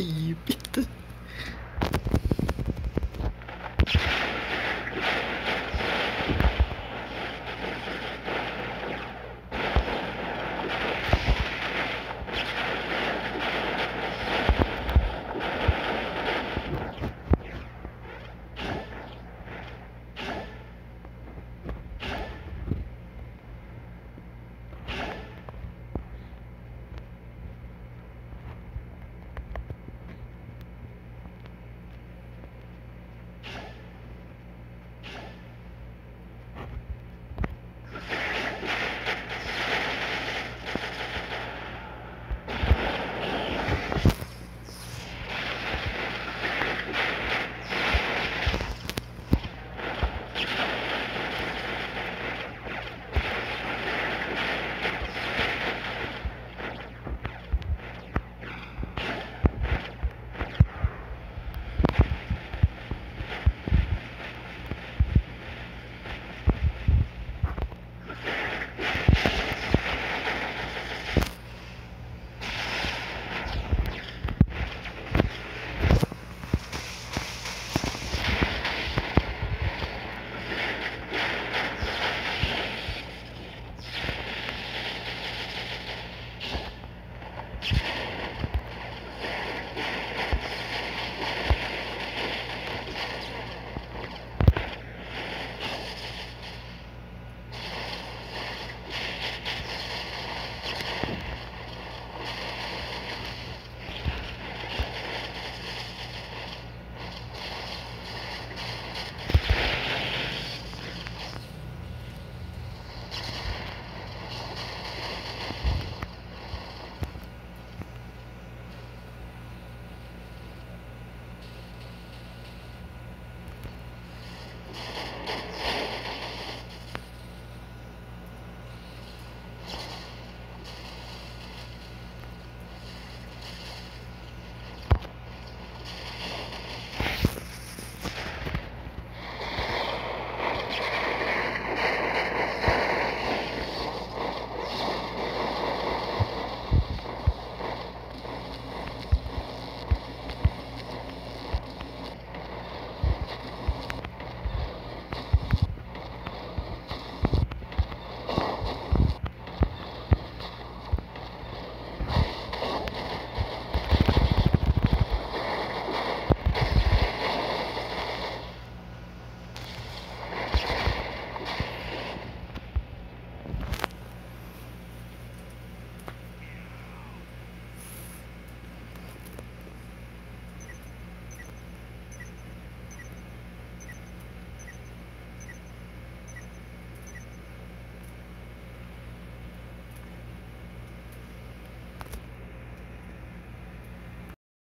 一边的